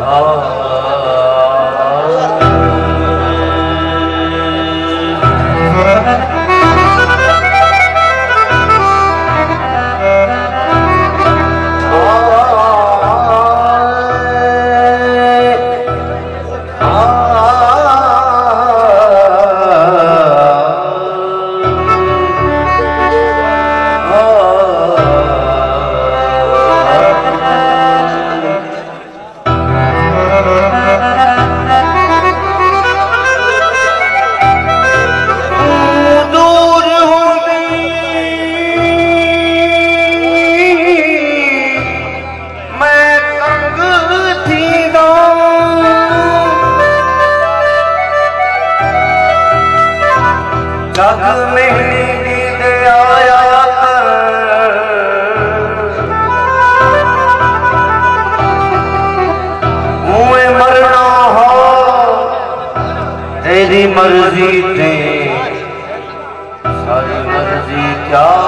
啊 जग में आया मरना हो तेरी मर्ज़ी थे। सारी मर्ज़ी क्या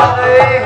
Ai.